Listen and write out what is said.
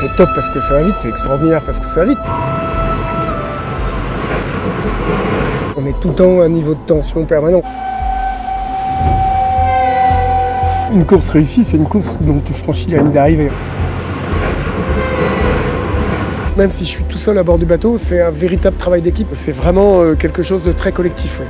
C'est top parce que ça va vite, c'est extraordinaire parce que ça va vite. On est tout le temps à un niveau de tension permanent. Une course réussie, c'est une course dont tu franchis la ligne d'arrivée. Même si je suis tout seul à bord du bateau, c'est un véritable travail d'équipe. C'est vraiment euh, quelque chose de très collectif.